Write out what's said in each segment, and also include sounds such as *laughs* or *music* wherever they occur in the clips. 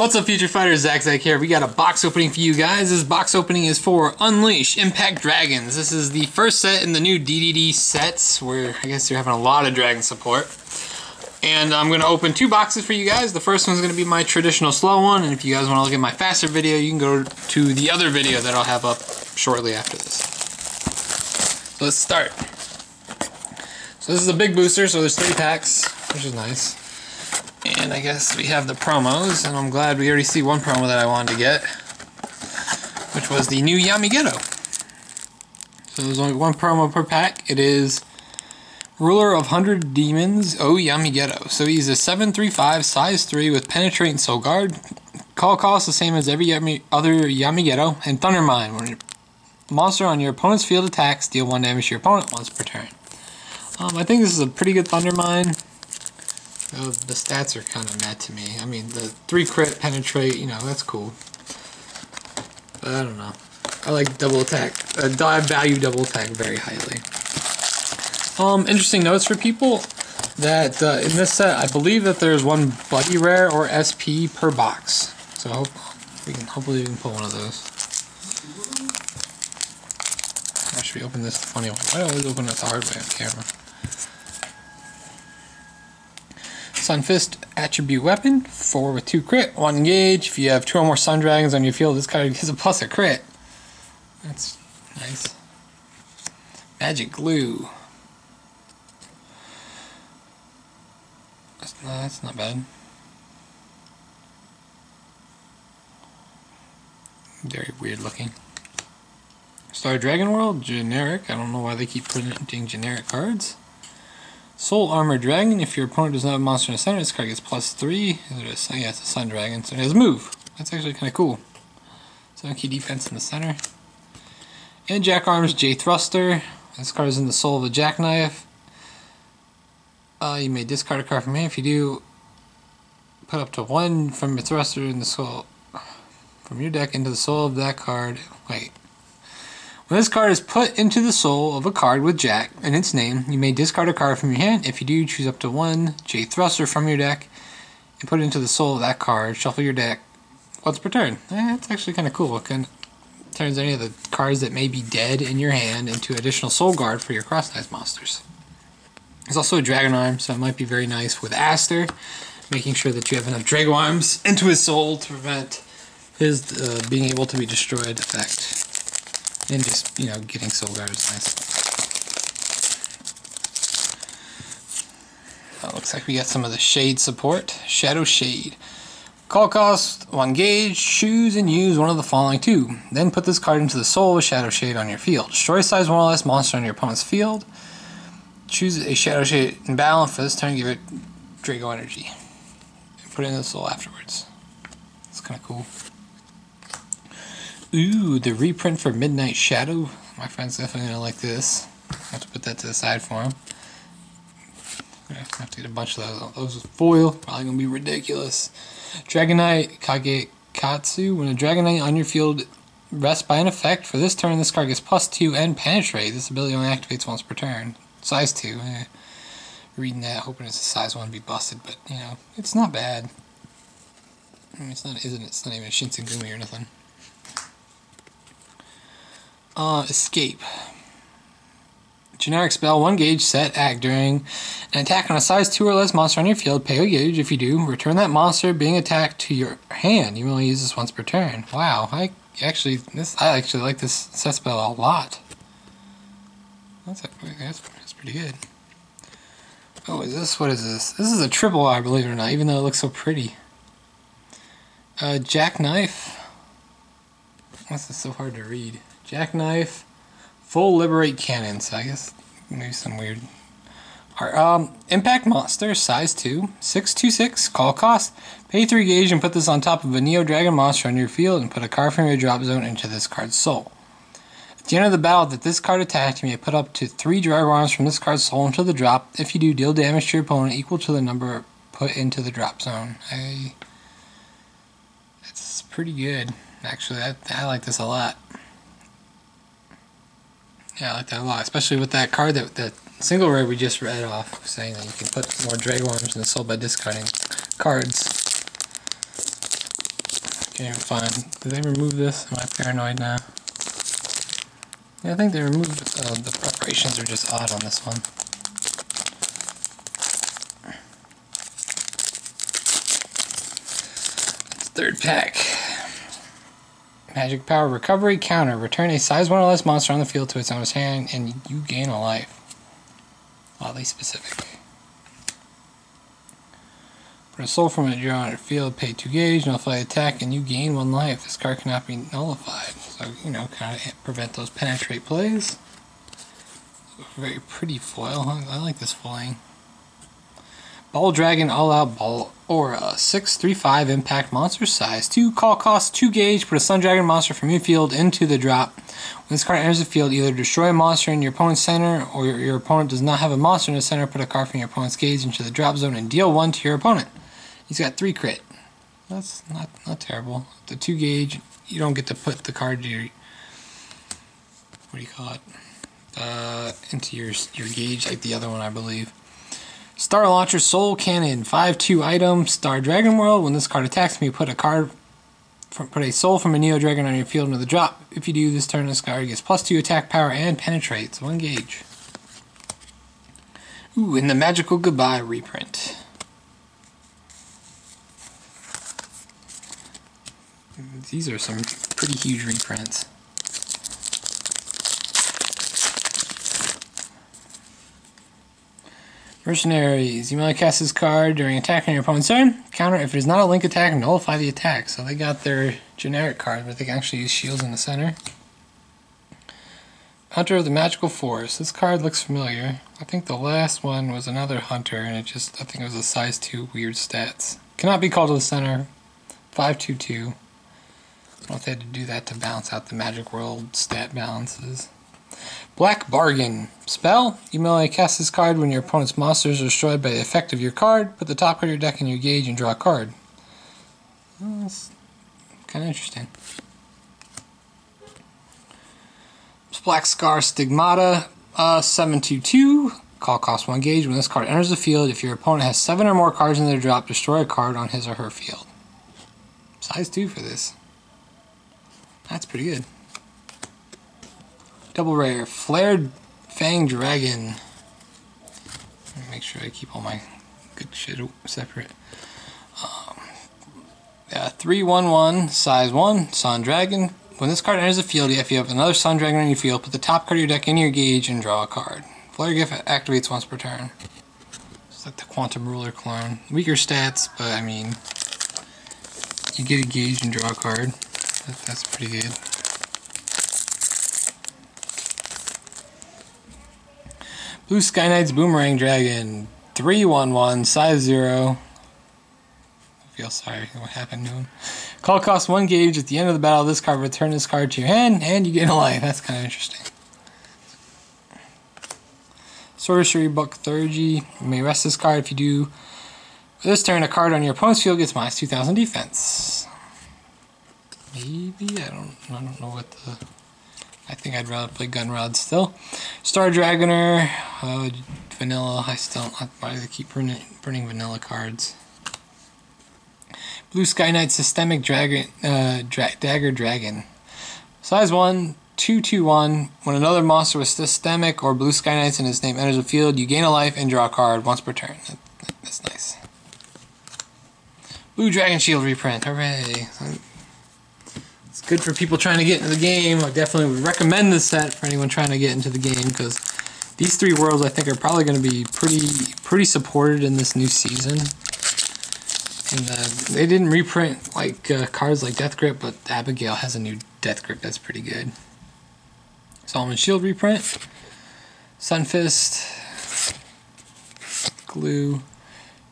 What's up, Future Fighters? ZachZag here. We got a box opening for you guys. This box opening is for Unleash Impact Dragons. This is the first set in the new DDD sets, where I guess you're having a lot of dragon support. And I'm going to open two boxes for you guys. The first one's going to be my traditional slow one, and if you guys want to look at my faster video, you can go to the other video that I'll have up shortly after this. So let's start. So this is a big booster, so there's three packs, which is nice. And I guess we have the promos, and I'm glad we already see one promo that I wanted to get, which was the new Yamigeto. So there's only one promo per pack. It is Ruler of 100 Demons, O Yamigeto. So he's a 735, size 3 with Penetrate and Soul Guard. Call cost the same as every Yami other Yamigeto. And Thunder Mine. When a monster on your opponent's field attacks, deal 1 damage to your opponent once per turn. Um, I think this is a pretty good Thunder Mine. Oh, the stats are kind of mad to me. I mean, the 3 crit, penetrate, you know, that's cool. But I don't know. I like double attack. Uh, I value double attack very highly. Um, interesting notes for people that uh, in this set, I believe that there's one Buddy Rare or SP per box. So hope we can hopefully we can pull one of those. I should we open this funny one? I always open it the hard way on camera. Sunfist attribute weapon, 4 with 2 crit, 1 engage. If you have 2 or more Sun Dragons on your field, this card gives a plus a crit. That's nice. Magic glue. That's, no, that's not bad. Very weird looking. Star Dragon World, generic. I don't know why they keep printing generic cards. Soul Armor Dragon. If your opponent does not have a monster in the center, this card gets plus three. Is it It is, yeah, it's a Sun Dragon, so it has move. That's actually kind of cool. So key defense in the center. And Jack Arms J Thruster. This card is in the soul of a jackknife. Uh, you may discard a card from here. If you do, put up to one from your thruster in the soul from your deck into the soul of that card. Wait, when this card is put into the soul of a card with Jack and its name, you may discard a card from your hand. If you do, choose up to one J Thruster from your deck and put it into the soul of that card. Shuffle your deck once per turn. Eh, that's actually kind of cool. It kind of turns any of the cards that may be dead in your hand into additional soul guard for your cross-eyes monsters. There's also a Dragon Arm, so it might be very nice with Aster, making sure that you have enough Dragon Arms into his soul to prevent his uh, being able to be destroyed effect. And just, you know, getting soul guard is nice. Well, looks like we got some of the shade support. Shadow Shade. Call cost, one gauge, choose and use one of the following two. Then put this card into the soul of Shadow Shade on your field. Destroy size one or less monster on your opponent's field. Choose a Shadow Shade in battle, and for this turn give it Drago Energy. And put it in the soul afterwards. It's kind of cool. Ooh, the reprint for Midnight Shadow. My friend's definitely gonna like this. I have to put that to the side for him. I have to get a bunch of those. Those foil, probably gonna be ridiculous. Dragonite Kage Katsu. When a Dragonite on your field rests by an effect, for this turn this card gets plus 2 and penetrate. This ability only activates once per turn. Size 2. Eh. Reading that, hoping it's a size 1 to be busted, but you know, it's not bad. I mean, it's not, isn't it? It's not even a Shinsengumi or nothing. Uh, escape. Generic spell, one gauge, set, act during an attack on a size 2 or less monster on your field. Pay a gauge. If you do, return that monster being attacked to your hand. You only use this once per turn. Wow, I actually this I actually like this set spell a lot. That's, that's, that's pretty good. Oh, is this, what is this? This is a triple R, believe it or not, even though it looks so pretty. Uh, Jackknife. This is so hard to read. Jackknife, full liberate cannon. So I guess maybe some weird. Right, um, impact monster, size 2, 626, call cost. Pay 3 gauge and put this on top of a Neo Dragon monster on your field and put a card from your drop zone into this card's soul. At the end of the battle that this card attacked, you may put up to 3 Dragon Arms from this card's soul into the drop. If you do, deal damage to your opponent equal to the number put into the drop zone. I, that's pretty good. Actually, I, I like this a lot. Yeah, I like that a lot, especially with that card that that single rare we just read off, saying that you can put more Dragon Arms in the soul by discarding cards. Can't even find. Did they remove this? Am I paranoid now? Yeah, I think they removed uh, the preparations are just odd on this one. Third pack. Magic Power Recovery Counter. Return a size 1 or less monster on the field to its owner's hand and you gain a life. Oddly specific. Put a soul from it draw on your field, pay 2 gauge, nullify attack, and you gain 1 life. This card cannot be nullified. So, you know, kind of prevent those penetrate plays. Very pretty foil. huh? I like this foiling. Ball Dragon All Out Ball Aura. 635 impact monster size. 2 call cost, 2 gauge. Put a Sun Dragon monster from your field into the drop. When this card enters the field, either destroy a monster in your opponent's center or your, your opponent does not have a monster in the center. Put a card from your opponent's gauge into the drop zone and deal 1 to your opponent. He's got 3 crit. That's not, not terrible. The 2 gauge, you don't get to put the card to your. What do you call it? Uh, into your, your gauge like the other one, I believe. Star Launcher Soul Cannon, 5-2 item, Star Dragon World. When this card attacks me, put a card from, put a soul from a Neo Dragon on your field into the drop. If you do this turn, this card gets plus 2 attack power and penetrates. 1 gauge. Ooh, in the Magical Goodbye reprint. These are some pretty huge reprints. Mercenaries. You may cast this card during attack on your opponent's turn. Counter if it is not a link attack, nullify the attack. So they got their generic card, but they can actually use shields in the center. Hunter of the Magical Forest. This card looks familiar. I think the last one was another Hunter, and it just, I think it was a size 2 weird stats. Cannot be called to the center. 522. I don't know if they had to do that to balance out the Magic World stat balances. Black Bargain. Spell. You may only cast this card when your opponent's monsters are destroyed by the effect of your card. Put the top card of your deck in your gauge and draw a card. That's kind of interesting. Black Scar Stigmata. Uh, 722. Call cost 1 gauge. When this card enters the field, if your opponent has 7 or more cards in their drop, destroy a card on his or her field. Size 2 for this. That's pretty good. Double rare. Flared Fang Dragon. Make sure I keep all my good shit separate. Um, yeah, 311, size 1, Sun Dragon. When this card enters the field, if you have another Sun Dragon in your field, put the top card of your deck in your gauge and draw a card. Flare Gift activates once per turn. It's like the Quantum Ruler clone. Weaker stats, but I mean, you get a gauge and draw a card. That's pretty good. Blue Sky Knight's Boomerang Dragon. 311, size 0. I feel sorry what happened to him. Call cost 1 gauge. At the end of the battle, this card return this card to your hand, and you gain a life. That's kind of interesting. Sorcery Book Theurgy. You may rest this card if you do. For this turn, a card on your opponent's field gets minus 2,000 defense. Maybe? I don't, I don't know what the... I think I'd rather play Gunrod still. Star Dragoner, uh, Vanilla, I still, they keep burning, burning Vanilla cards? Blue Sky Knight Systemic Dragon, uh, Dra Dagger Dragon. Size 1, 221. When another monster with Systemic or Blue Sky Knights in its name enters the field, you gain a life and draw a card once per turn. That, that, that's nice. Blue Dragon Shield reprint, hooray. Good for people trying to get into the game. I definitely would recommend this set for anyone trying to get into the game because these three worlds I think are probably going to be pretty pretty supported in this new season. And uh, they didn't reprint like uh, cards like Death Grip, but Abigail has a new Death Grip that's pretty good. Solomon Shield reprint, Sunfist, Glue,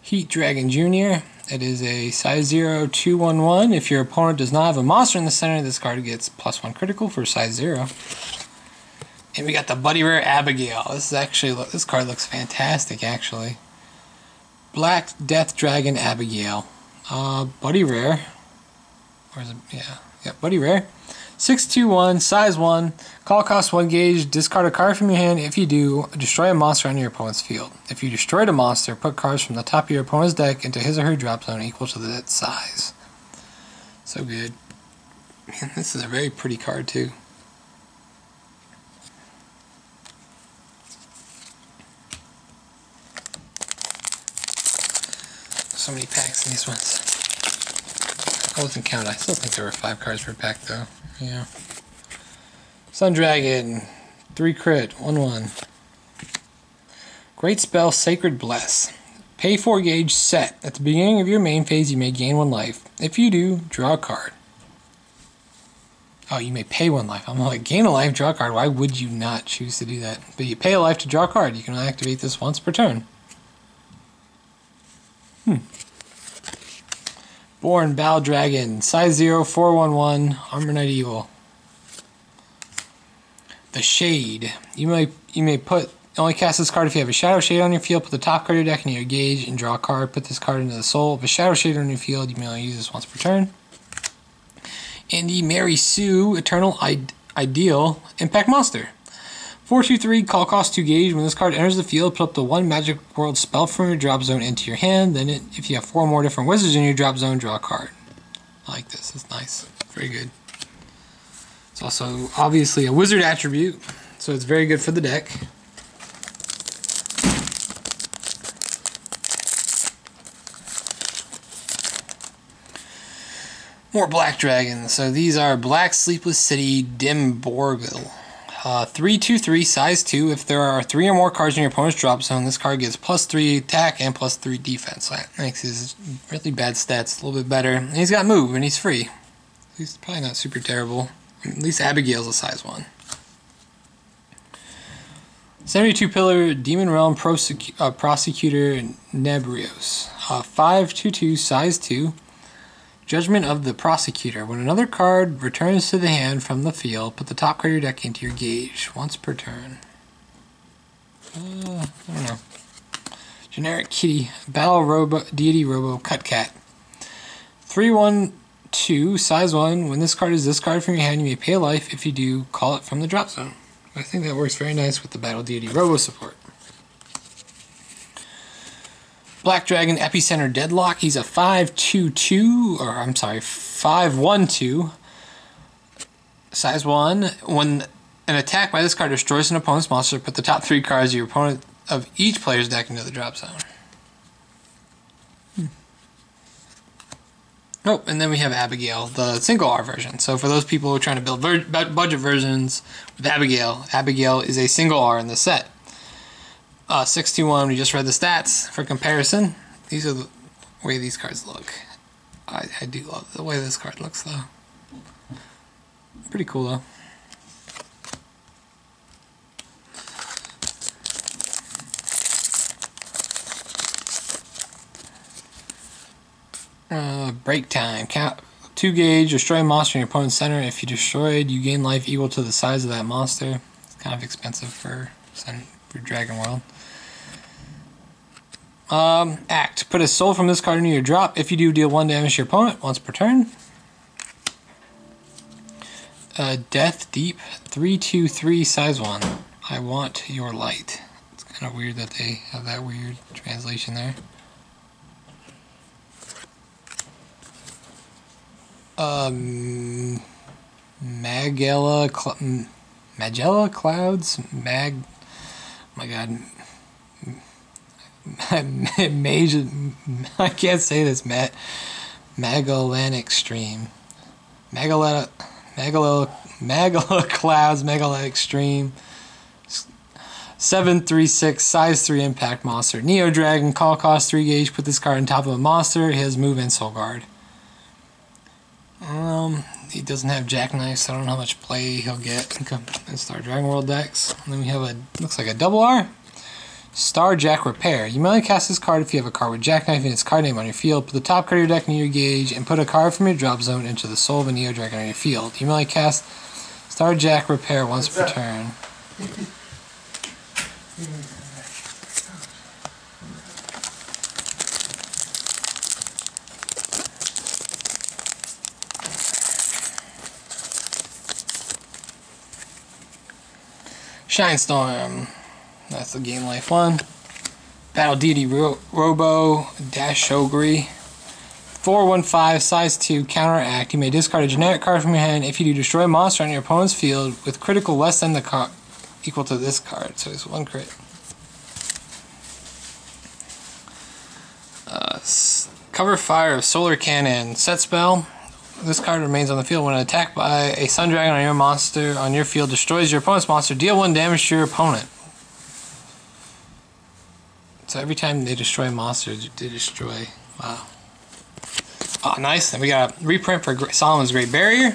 Heat Dragon Jr., it is a size 0 211. If your opponent does not have a monster in the center, this card gets plus 1 critical for size 0. And we got the Buddy Rare Abigail. This is actually this card looks fantastic actually. Black Death Dragon Abigail. Uh, Buddy Rare. Or is it yeah. Yeah, Buddy Rare. 621, size 1, call cost 1 gauge, discard a card from your hand. If you do, destroy a monster on your opponent's field. If you destroyed a monster, put cards from the top of your opponent's deck into his or her drop zone equal to that size. So good. Man, this is a very pretty card too. So many packs in these ones. I wasn't counting. I still think there were five cards per pack though. Yeah. Sun Dragon, three crit, one one. Great spell, Sacred Bless. Pay 4 gauge set. At the beginning of your main phase, you may gain one life. If you do, draw a card. Oh, you may pay one life. I'm like, gain a life, draw a card. Why would you not choose to do that? But you pay a life to draw a card. You can activate this once per turn. Hmm. Born Bow Dragon, size 0, 411, Armor Knight Evil. The Shade. You may you may put only cast this card if you have a Shadow Shade on your field. Put the top card of your deck in your gauge and draw a card. Put this card into the soul of a Shadow Shade on your field. You may only use this once per turn. And the Mary Sue Eternal Ideal Impact Monster. 423, call cost 2 gauge. When this card enters the field, put up the one Magic World spell from your drop zone into your hand. Then, it, if you have four more different wizards in your drop zone, draw a card. I like this. It's nice. Very good. It's also obviously a wizard attribute, so it's very good for the deck. More Black Dragons. So these are Black Sleepless City Dim Borgil. Uh, 323, size 2. If there are 3 or more cards in your opponent's drop zone, this card gets plus 3 attack and plus 3 defense. So that makes his really bad stats a little bit better. And he's got move, and he's free. He's probably not super terrible. At least Abigail's a size 1. 72 Pillar Demon Realm Prosecu uh, Prosecutor Nebrios. Uh, 522, size 2. Judgment of the Prosecutor. When another card returns to the hand from the field, put the top card of your deck into your gauge once per turn. Uh, I don't know. Generic Kitty. Battle Robo, Deity Robo Cut Cat. 3 1 2, size 1. When this card is discarded from your hand, you may pay life. If you do, call it from the drop zone. I think that works very nice with the Battle Deity Robo support. Black Dragon Epicenter Deadlock. He's a 5-2-2, or I'm sorry, 5-1-2. Size 1. When an attack by this card destroys an opponent's monster, put the top three cards of your opponent of each player's deck into the drop zone. Hmm. Oh, and then we have Abigail, the single R version. So for those people who are trying to build budget versions with Abigail, Abigail is a single R in the set. Uh, 621, we just read the stats for comparison. These are the way these cards look. I, I do love the way this card looks though. Pretty cool though. Uh, break time. Count two gauge. Destroy a monster in your opponent's center. If you destroyed, you gain life equal to the size of that monster. It's kind of expensive for for Dragon World. Um, act. Put a soul from this card into your drop. If you do, deal one damage to your opponent once per turn. Uh, Death Deep 323 size 1. I want your light. It's kind of weird that they have that weird translation there. Um, Magella, Cl Magella Clouds? Mag. Oh my god. *laughs* Major, *laughs* I can't say this, Matt. Stream. Magella, Magella, Magella Clouds, Magella Extreme. 736, size 3 impact monster. Neo Dragon, call cost 3 gauge, put this card on top of a monster, he has move and soul guard. Um, he doesn't have jackknife, so I don't know how much play he'll get in Star Dragon World decks. And then we have a, looks like a double R. Star Jack Repair. You may only cast this card if you have a card with Jackknife in its card name on your field. Put the top card of your deck near your gauge and put a card from your drop zone into the soul of a Neo Dragon on your field. You may only cast Star Jack Repair once per turn. Shinestorm. That's the game life one. Battle Deity Ro Robo Dash Ogre. 415, size 2, counteract. You may discard a generic card from your hand if you do destroy a monster on your opponent's field with critical less than the card equal to this card. So it's one crit. Uh, cover fire of solar cannon. Set spell. This card remains on the field when attacked by a sun dragon on your monster on your field destroys your opponent's monster. Deal one damage to your opponent. So every time they destroy monsters, they destroy. Wow. Oh, nice. Then we got a reprint for Solomon's Great Barrier.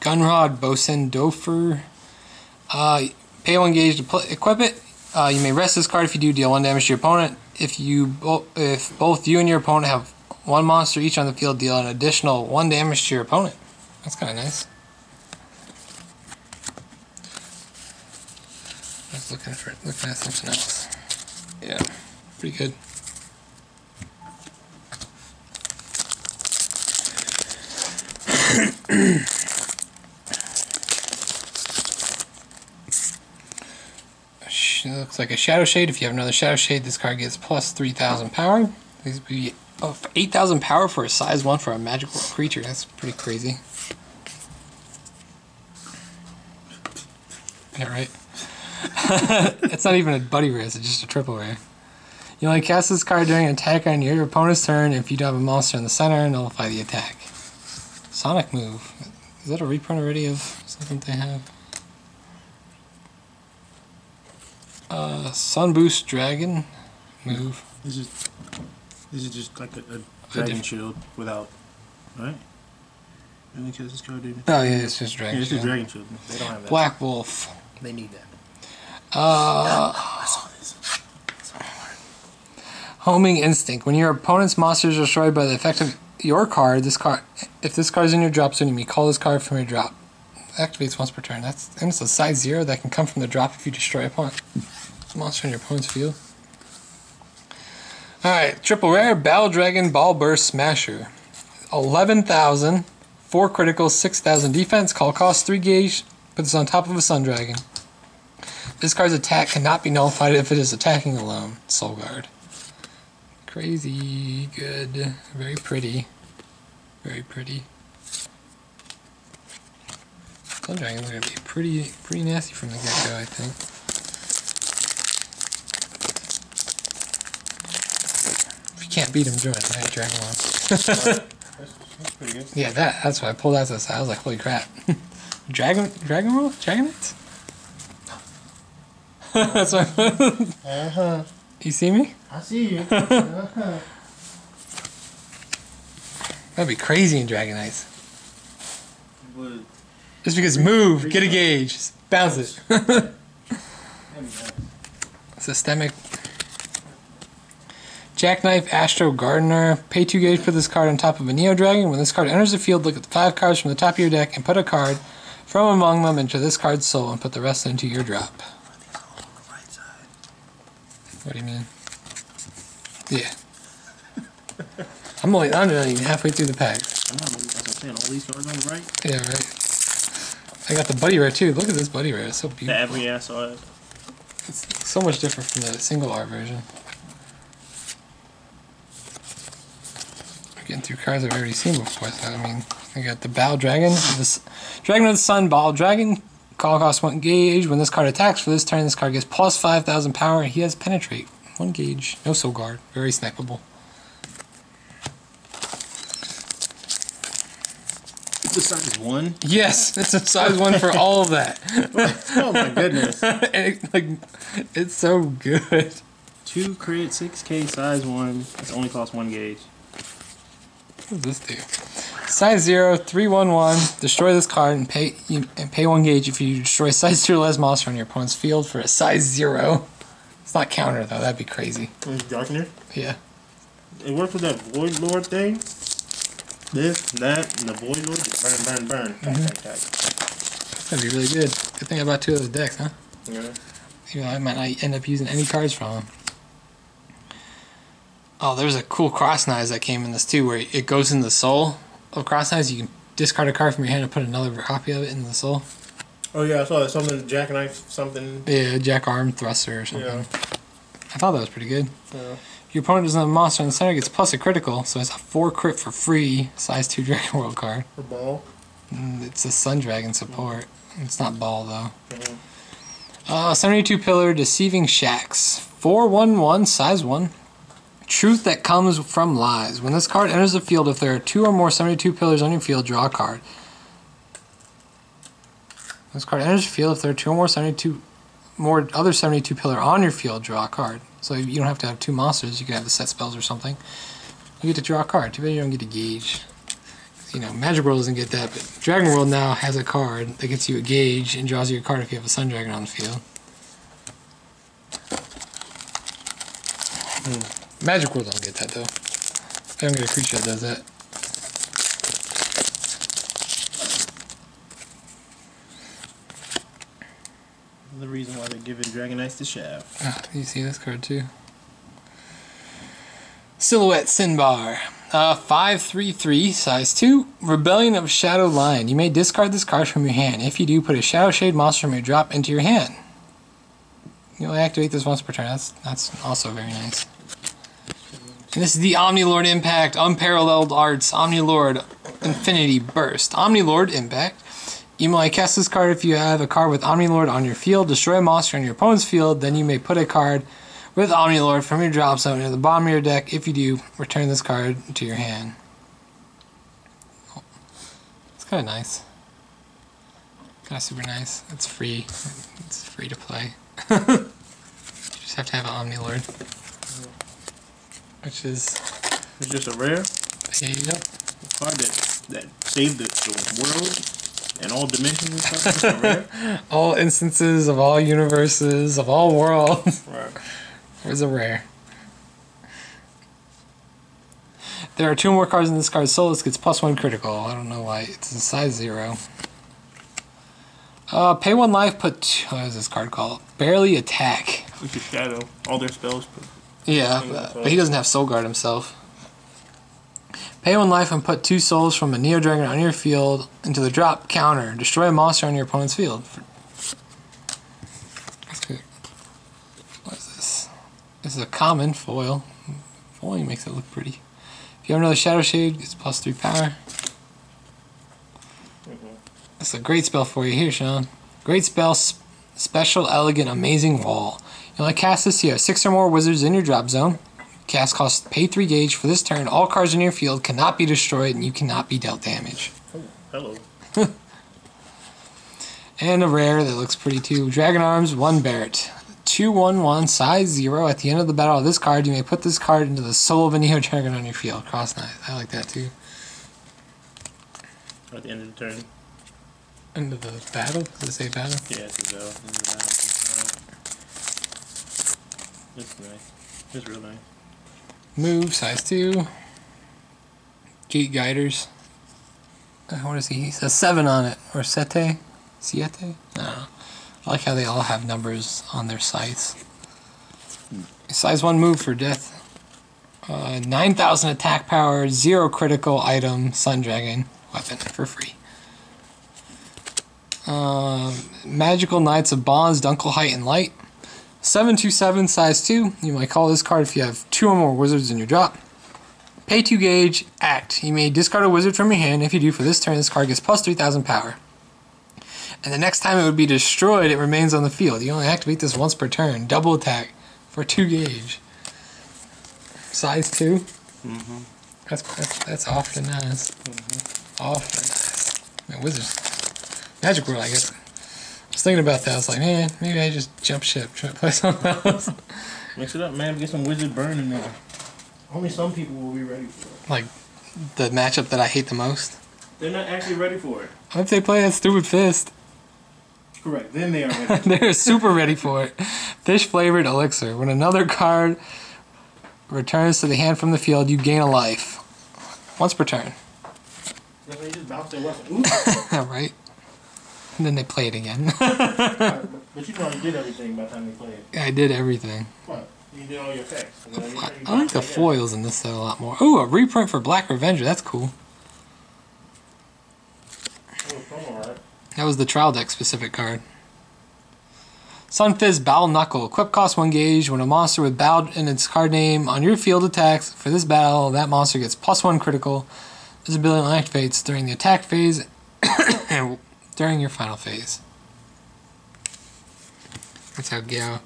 Gunrod, Bosun, Dofer. Uh, pay one gauge to equip it. Uh, you may rest this card if you do deal one damage to your opponent. If you bo- if both you and your opponent have one monster each on the field, deal an additional one damage to your opponent. That's kind of nice. I was looking for looking at something else. Yeah, pretty good. *coughs* Sh- Looks like a Shadow Shade. If you have another Shadow Shade, this card gets plus 3,000 power. These would be oh, 8,000 power for a size 1 for a magical creature. That's pretty crazy. Yeah, right? *laughs* it's not even a buddy rare, it's just a triple rare. You only cast this card during an attack on your opponent's turn. If you don't have a monster in the center, and nullify the attack. Sonic move. Is that a reprint already of something they have? Uh, Sunboost Dragon move. This is this is just like a, a diff- dragon shield without, right? I think this card did. Oh yeah, it's just Yeah, Dragon. this is Shield. dragon shield. They don't have that. Black Wolf. They need that. Uh. Homing Instinct. When your opponent's monster is destroyed by the effect of your card, this card, if this card is in your drop zone, you may call this card from your drop. Activates once per turn. That's and it's a size zero that can come from the drop if you destroy a monster in your opponent's field. All right, triple rare Battle Dragon Ball Burst Smasher. 11,000, 4 critical, 6,000 defense, call cost 3 gauge, put this on top of a Sun Dragon. This card's attack cannot be nullified if it is attacking alone. Soul Guard. Crazy good. Very pretty. Very pretty. Sun Dragons gonna be pretty pretty nasty from the get go, I think. If you can't beat them, join, right? Dragon Ball. That's, that's pretty good. Yeah, that that's why I pulled out this. I was like, holy crap. *laughs* Dragon Dragon Ball? Dragonites? That's why Uh huh. You see me? I see you. uh-huh. That'd be crazy in Dragonites. Would Just because move, get a gauge, just bounce it. nice. *laughs* Systemic. Jackknife Astro Gardener. Pay two gauge, put this card on top of a Neo Dragon. When this card enters the field, look at the five cards from the top of your deck and put a card from among them into this card's soul and put the rest into your drop. Put these all on the right side. What do you mean? Yeah. I'm only I'm not even halfway through the pack. I'm not. That's what I'm saying. All these cards on the right. Yeah, right. I got the buddy rare too. Look at this buddy rare. It's so beautiful. every ass saw it. It's so much different from the single R version. We're getting through cards I've already seen before. So I mean, I got the Bow Dragon, this Dragon of the Sun, Ball Dragon. Call cost one gauge. When this card attacks for this turn, this card gets plus five thousand power. And he has penetrate. One gauge. No soul guard. Very snipable. It's a size one. Yes, it's a size one for all of that. oh my goodness. *laughs* it, like, it's so good. Two crit, six K, size one. It's only cost one gauge. What does this do? Size zero, three one one. Destroy this card and pay you, and pay one gauge if you destroy size two or less monster on your opponent's field for a size zero. It's not counter though. That'd be crazy. There's Darkener. Yeah. It works with that Void Lord thing. This, that, and the Void Lord. Just burn, burn, burn. Tack, mm-hmm. tack. That'd be really good. Good thing about two of those decks, huh? Yeah. You know, I might not end up using any cards from them. Oh, there's a cool cross knives that came in this too, where it goes in the soul of cross knives. You can discard a card from your hand and put another copy of it in the soul. Oh yeah, I saw that something jackknife something. Yeah, jack arm thruster or something. Yeah. I thought that was pretty good. Yeah. your opponent doesn't have a monster in the center, gets plus a critical, so it's a 4 crit for free, size 2 *laughs* Dragon World card. For ball. Mm, It's a Sun Dragon support. It's not ball though. Mhm. Uh, 72 pillar Deceiving Shax. 411, size 1. Truth that comes from lies. When this card enters the field, if there are two or more 72 pillars on your field, draw a card. This card enters the field, if there are two or more 72 more other 72 pillar on your field, draw a card. So you don't have to have two monsters, you can have the set spells or something. You get to draw a card. Too bad you don't get to gauge. You know, Magic World doesn't get that, but Dragon World now has a card that gets you a gauge and draws you a card if you have a Sun Dragon on the field. Hmm. Magic World don't get that though. I don't get a creature that does that. The reason why they're giving Dragon Knights the shaft. Ah, you see this card too. Silhouette Sinbar. Uh, 533, size 2. Rebellion of Shadow Lion. You may discard this card from your hand. If you do, put a Shadow Shade monster from your drop into your hand. You only activate this once per turn. That's, that's also very nice. And this is the Omni Lord Impact, Unparalleled Arts, Omni Lord Infinity Burst. Omni Lord Impact. You may cast this card if you have a card with Omni Lord on your field, destroy a monster on your opponent's field, then you may put a card with Omni Lord from your drop zone into the bottom of your deck. If you do, return this card to your hand. It's kind of nice. Kind of super nice. It's free. It's free to play. *laughs* you just have to have an Omni Lord. Which is, It's just a rare there you go. card that, that saved the, the world and all dimensions and stuff. It's a rare. *laughs* All instances of all universes, of all worlds. *laughs* Right. There's a rare. There are two more cards in this card. Solus gets plus one critical. I don't know why. It's a size zero. Uh, pay one life, put two, what is this card called? Barely attack. It's a shadow. All their spells. Yeah, but, but he doesn't have Soul Guard himself. Pay one life and put two souls from a Neo Dragon on your field into the drop counter. Destroy a monster on your opponent's field. What is this? This is a common foil. Foiling makes it look pretty. If you have another Shadow Shade, it's plus three power. Mm-hmm. That's a great spell for you here, Sean. Great spell, s- special, elegant, amazing wall. You only cast this, you have six or more wizards in your drop zone. Cast costs pay three gauge for this turn. All cards in your field cannot be destroyed, and you cannot be dealt damage. Oh, hello. *laughs* And a rare that looks pretty too. Dragon Arms, one Barrett. 211, size 0. At the end of the battle of this card, you may put this card into the soul of a Neo Dragon on your field. Cross Knight. I like that too. At the end of the turn. End of the battle? Does it say battle? Yeah, it's a battle. It's nice. It's real nice. Move, size 2. Gate Guiders. Uh, What is he? He says 7 on it. Or Sete? Siete? Know. I like how they all have numbers on their sites. Size 1 move for death. Uh, 9,000 attack power, 0 critical item, Sun Dragon weapon for free. Um, Magical Knights of Bonds, Dunkelheit and Light. 727 size 2. You might call this card if you have two or more wizards in your drop. Pay 2 gauge, act. You may discard a wizard from your hand. If you do for this turn, this card gets plus 3000 power. And the next time it would be destroyed, it remains on the field. You only activate this once per turn. Double attack for 2 gauge. Size 2. Mm-hmm. That's, that's, that's awfully nice. Awfully nice. Man, wizards. Magic World, I guess. I was thinking about that. I was like, man, maybe I just jump ship, try to play *laughs* something else. Mix it up, man. Get some wizard burn in there. Only some people will be ready for it. like the matchup that I hate the most. They're not actually ready for it. What if they play that stupid fist? Correct. Then they are ready. *laughs* They're super ready for it. Fish flavored elixir. When another card returns to the hand from the field, you gain a life. Once per turn. they just bounce their weapon. *laughs* Ooh. right? And then they play it again. *laughs* but you know you did everything by the time they play it. I did everything. What? You did all your effects. And you I, I like the it again. foils in this set a lot more. Ooh, a reprint for Black Revenger. That's cool. Oh, promo art. That was the trial deck specific card. Sunfist Battle Knuckle. Equip cost 1 gauge. When a monster with bowed in its card name on your field attacks for this battle, that monster gets plus 1 critical. This ability activates during the attack phase and *coughs* during your final phase. That's how Gao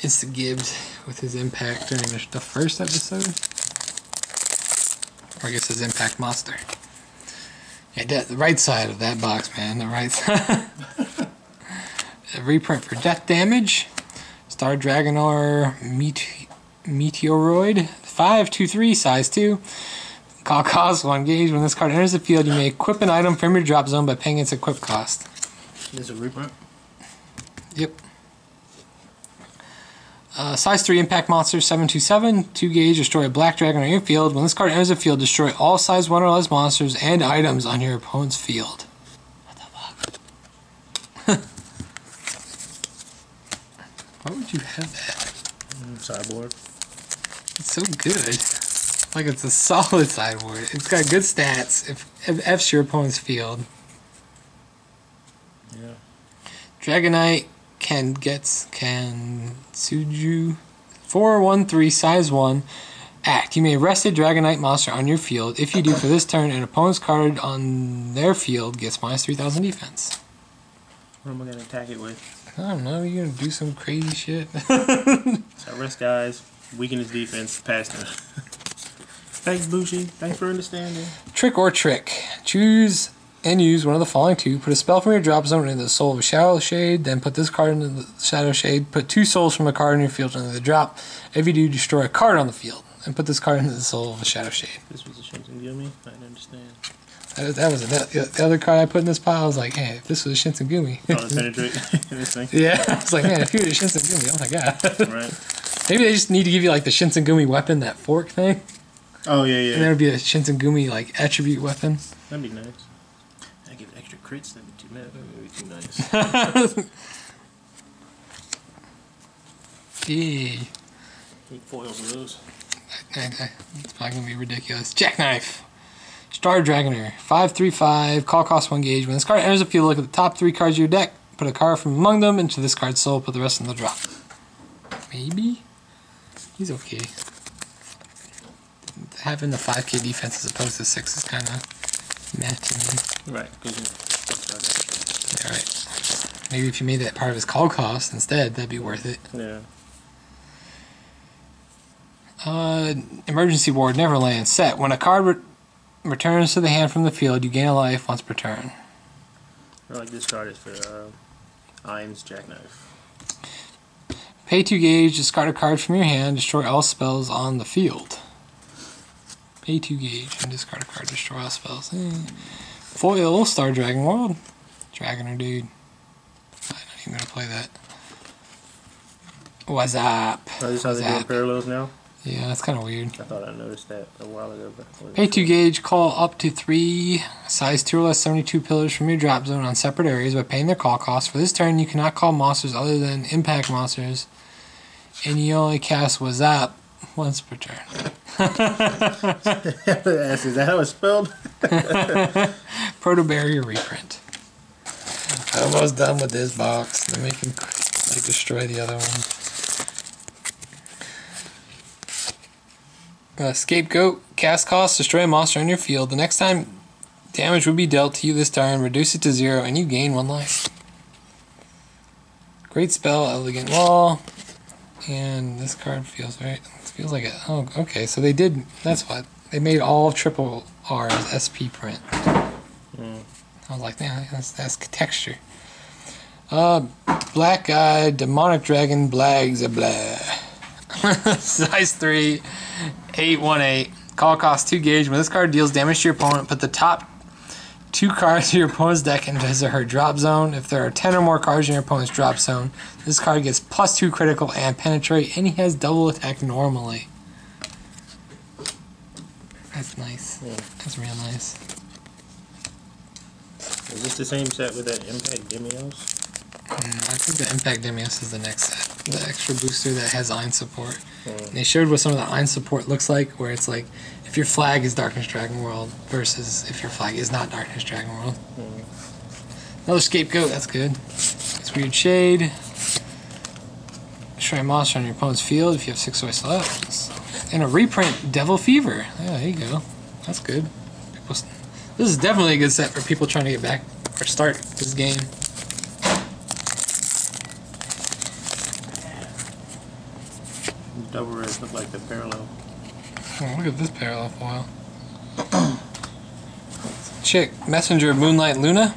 insta gibbed with his impact during the, first episode. Or I guess his impact monster. Yeah, de- the right side of that box, man. The right *laughs* side. Reprint for death damage. Star Dragoner Mete- Meteoroid. 523, size 2. Call cost 1 gauge. When this card enters the field, you may equip an item from your drop zone by paying its equip cost. Is a reprint. Yep. Uh, size 3 impact monster 727, 2 gauge, destroy a black dragon on your field. When this card enters the field, destroy all size 1 or less monsters and items on your opponent's field. What the fuck? *laughs* Why would you have that? Mm, sideboard. It's so good. Like it's a *laughs* solid sideboard. It's got good stats if, if F's your opponent's field. Yeah. Dragonite can gets can Suju four one three size one. Act. You may rest a Dragonite monster on your field. If you do for this turn, an opponent's card on their field gets minus three thousand defense. What am I gonna attack it with? I don't know. You're gonna do some crazy shit. *laughs* So rest guys, weaken his defense, pass him. *laughs* Thanks, Bushi. Thanks for understanding. trick or trick. Choose and use one of the following two. Put a spell from your drop zone into the soul of a shadow shade. Then put this card into the shadow shade. Put two souls from a card in your field into the drop. If you do, destroy a card on the field. And put this card into the soul of a shadow shade. This was a Shinsen Gumi. I didn't understand. That, that was that, the other card I put in this pile. I was like, hey, if this was a Shinsengumi. Oh, to penetrate *laughs* this thing. yeah, I was like, man, if you were a Shinsengumi, oh my god. Right. *laughs* Maybe they just need to give you like the Shinsengumi weapon, that fork thing, Oh yeah, yeah. and yeah. there would be a Shinsengumi like attribute weapon. That'd be nice. I give it extra crits. That'd be too mad. That'd be too nice. *laughs* Yeah. Need foils of those. I- I- It's probably gonna be ridiculous. Jackknife. Star Dragoner. 535. Call cost 1 gauge. When this card enters the field, look at the top three cards of your deck. Put a card from among them into this card's soul. Put the rest in the drop. Maybe? He's okay. Having the 5k defense as opposed to 6 is kind of meh to me. Right. Because you. Yeah, right. Maybe if you made that part of his call cost instead, that'd be worth it. Yeah. Uh, emergency ward Neverland set. When a card re- returns to the hand from the field, you gain a life once per turn. I like this card is for uh, Jackknife. Pay two gauge, discard a card from your hand, destroy all spells on the field. Pay two gauge and discard a card, destroy all spells. Eh. Foil Star Dragon World. Dragoner dude. I'm not even gonna play that. What's up? Oh, this is how they parallels now? Yeah, that's kind of weird. I thought I noticed that a while ago. But Pay 2 gauge, call up to three size two or less 72 pillars from your drop zone on separate areas by paying their call cost. For this turn, you cannot call monsters other than impact monsters, and you only cast was up once per turn. *laughs* Is that how it's spelled? *laughs* Proto Barrier reprint. Almost done with this box. Then we can like destroy the other one. Uh, scapegoat, cast cost, destroy a monster on your field. The next time damage will be dealt to you this turn, reduce it to zero, and you gain one life. Great spell, elegant wall, and this card feels right. Feels like it. Oh, okay. So they did. That's what they made all triple R's SP print. Mm. I was like, man, that's, that's texture. Uh, black eye, demonic dragon, blags, a blah. *laughs* Size 3, 818. Call cost 2 gauge. When this card deals damage to your opponent, put the top two cards of your opponent's deck into his her drop zone. If there are 10 or more cards in your opponent's drop zone, this card gets plus 2 critical and penetrate, and he has double attack normally. That's nice. Yeah. That's real nice. Is this the same set with that Impact Demios? Mm, I think the Impact Demios is the next set. The extra booster that has Ein support. Mm. And they showed what some of the Ein support looks like, where it's like if your flag is Darkness Dragon World versus if your flag is not Darkness Dragon World. Mm. Another scapegoat, that's good. It's weird shade. Destroy a monster on your opponent's field if you have six choice left. And a reprint, Devil Fever. Yeah, there you go. That's good. People, this is definitely a good set for people trying to get back or start this game. Double red look like the parallel. Oh, look at this parallel foil. Chick, Messenger Moonlight Luna.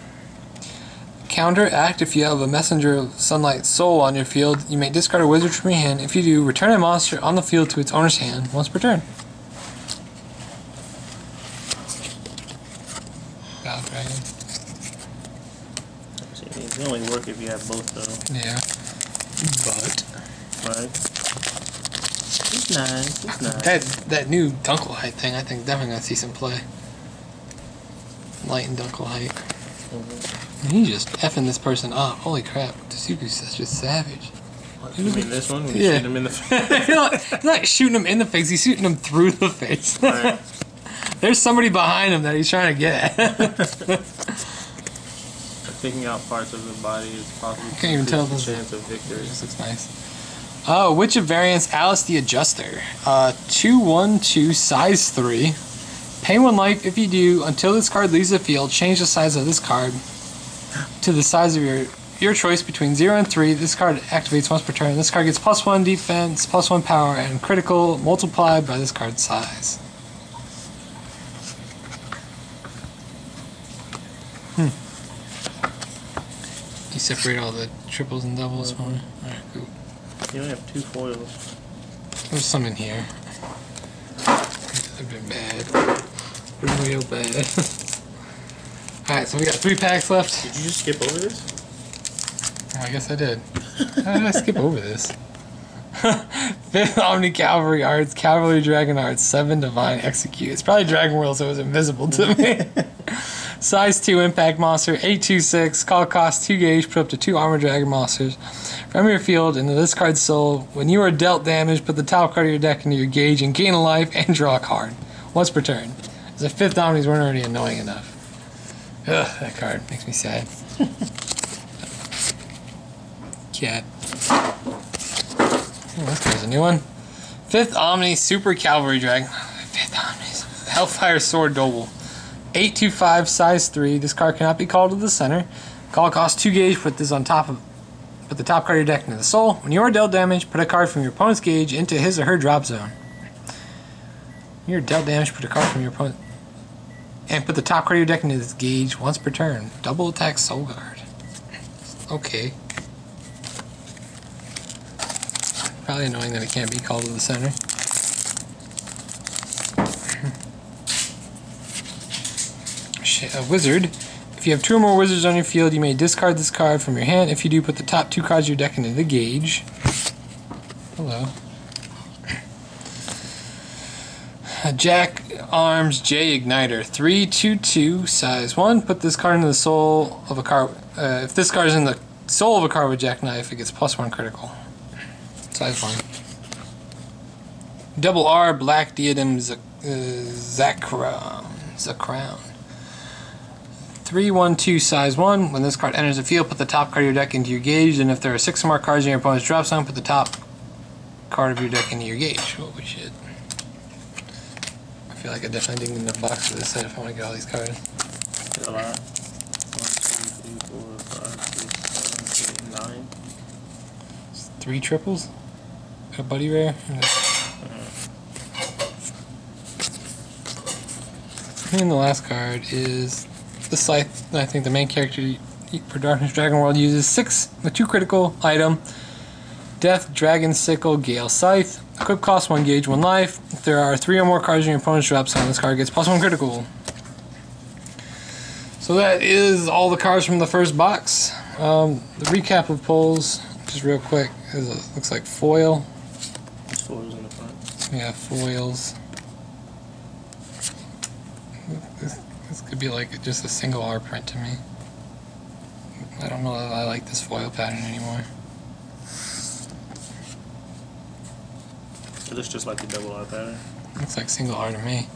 Counteract if you have a Messenger Sunlight Soul on your field, you may discard a wizard from your hand. If you do, return a monster on the field to its owner's hand once per turn. Battle Dragon. See, It only work if you have both though, Yeah. But right? It's nice. It's nice. That that new Dunkelheit thing, I think definitely gonna see some play. Light and Dunkelheit. Mhm. And he's just effing this person up. Holy crap. Tsuku's such a savage. You mean this one? When Yeah. shoot him in the *laughs* face? he's, not, he's not shooting him in the face, he's shooting him through the face. Right. *laughs* There's somebody behind him that he's trying to get at. *laughs* Picking out parts of the body is possibly Can't even tell this- the chance of victory. this looks nice. Oh, Witch of Variance, Alice the Adjuster. Uh, 2 1 2, size 3. Pay one life if you do. Until this card leaves the field, change the size of this card to the size of your your choice between 0 and 3. This card activates once per turn. This card gets plus 1 defense, plus 1 power, and critical multiplied by this card's size. Hmm. You separate all the triples and doubles for me? Alright, cool. You only have two foils. There's some in here. They've been bad. Been real bad. *laughs* Alright, so we got three packs left. Did you just skip over this? Oh, I guess I did. How did I skip over this? *laughs* Fifth Omni Cavalry Arts, Cavalry Dragon Arts, 7 Divine Execute. It's probably Dragon World, so it was invisible to me. *laughs* Size 2 Impact Monster, 826, call cost 2 gauge, put up to 2 Armor Dragon Monsters from your field into this card's soul. When you are dealt damage, put the top card of your deck into your gauge and gain a life and draw a card. Once per turn. As the 5th Omnis weren't already annoying enough. Ugh, that card makes me sad. *laughs* Cat. Oh, this guy's a new one. Fifth Omni Super Cavalry Dragon. Fifth Omni. Hellfire Sword Double. 825, size 3. This card cannot be called to the center. Call costs 2 gauge. Put this on top of. Put the top card of your deck into the soul. When you are dealt damage, put a card from your opponent's gauge into his or her drop zone. When you're dealt damage, put a card from your opponent. And put the top card of your deck into this gauge once per turn. Double attack soul guard. Okay. Probably annoying that it can't be called to the center. A wizard. If you have two or more wizards on your field, you may discard this card from your hand. If you do, put the top two cards of your deck into the gauge. Hello. A Jack Arms J Igniter. 322, size 1. Put this card into the soul of a card. Uh, if this card is in the soul of a card with Jackknife, it gets plus 1 critical. Size 1. Double R Black Diadem Z- uh, Zakron. Zakrown. 312 size 1. When this card enters the field, put the top card of your deck into your gauge, and if there are 6 or more cards in your opponent's drop zone, put the top card of your deck into your gauge. What Holy shit. I feel like I definitely didn't get enough box for this set if I want to get all these cards. A lot. One, two, three, four, five, six, seven, eight, nine. Three triples? A buddy rare? And the last card is the Scythe. I think the main character for Darkness Dragon World uses six with two critical item. Death, Dragon Sickle, Gale Scythe. Equip cost one gauge, one life. If there are three or more cards in your opponent's drop zone, this card gets plus one critical. So that is all the cards from the first box. Um, the recap of pulls, just real quick, is a, looks like foil. There's foils in the front. We have foils. This, be like just a single R print to me. I don't know that I like this foil pattern anymore. It looks just like the double R pattern. Looks like single R to me.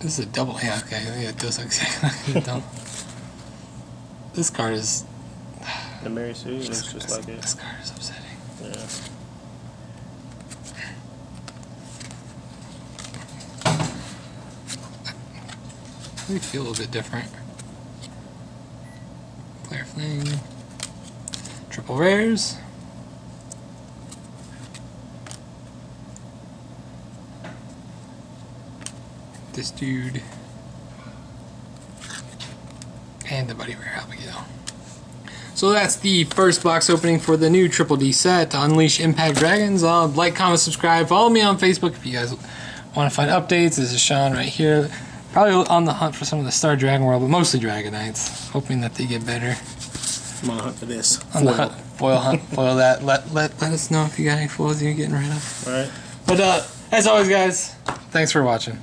This is a double. Yeah, okay. Yeah, it does look *laughs* exactly like a double. This card is. *sighs* The Mary Sue looks just this- like it. this card is upsetting. Yeah. They feel a little bit different. Player Fling. Triple rares. This dude. And the Buddy Rare Abigail. So that's the first box opening for the new Triple D set, Unleash Impact Dragons. Uh, like, comment, subscribe. Follow me on Facebook if you guys want to find updates. This is Sean right here. Probably on the hunt for some of the Star Dragon World, but mostly Dragonites. Hoping that they get better. I'm on the hunt for this. On the Foil. hunt, foil hunt, *laughs* foil that. Let, let, let us know if you got any foils you're getting rid of. All right. But uh, as always, guys, thanks for watching.